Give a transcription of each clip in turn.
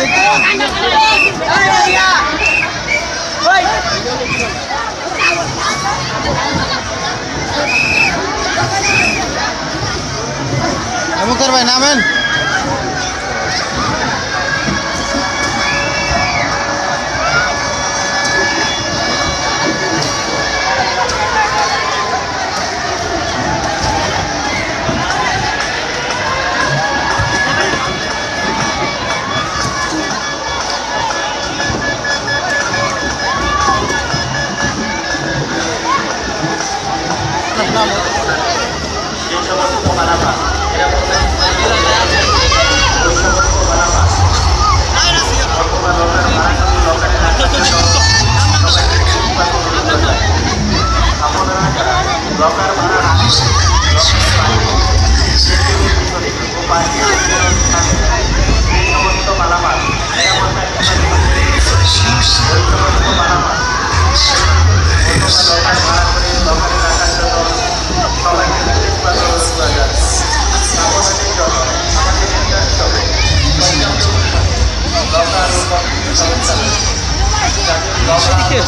Kamu kerbain namanya? Yo solo ocupo palabras.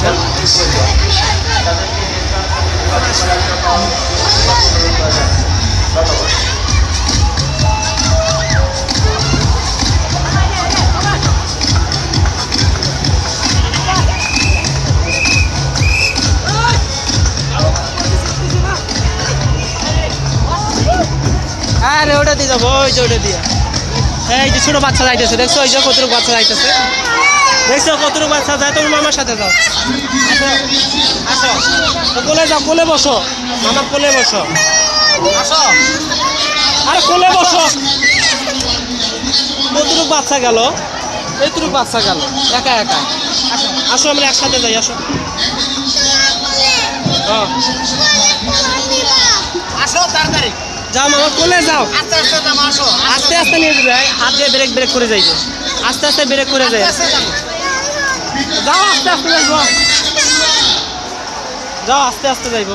নামেন আরে ওটা দিয়ে যাব, ওই যে ওটা দিয়ে। এই যে ছোট বাচ্চা যাইতেছে, দেখছ? ওই যে কতটুকু বাচ্চা যাইতেছে। দেখছ কতটুকু বাচ্চা যায়? তোমার মামার সাথে যাও। আসো আসো। কোলে যাও কোলে বসো। মামার কোলে বসো। আসো। আরে কোলে বসো। কতটুকু বাচ্চা গেল? এইটুকু বাচ্চা গেল। একা একা। আসো আসো আমরা একসাথে যাই আসো। হ্যাঁ। আসো তাড়াতাড়ি। যাও মামা কোলে যাও। আস্তে আস্তে আসো। আস্তে আস্তে নিয়ে যাবে হাত দিয়ে ব্রেক ব্রেক করে যাইবে আস্তে আস্তে ব্রেক করে যাই। যাও আস্তে আস্তে যাইব যাও আস্তে আস্তে যাইব